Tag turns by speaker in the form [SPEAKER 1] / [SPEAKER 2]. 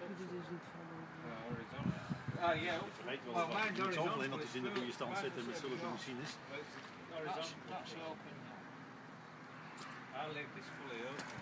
[SPEAKER 1] heb je er dus niet van.
[SPEAKER 2] Ah, ja,
[SPEAKER 3] vergeet wel
[SPEAKER 2] eens
[SPEAKER 3] wat alleen dat is in de goede stand zetten met zulke machines.
[SPEAKER 4] Horizontal's open.
[SPEAKER 2] Our leg is fully open.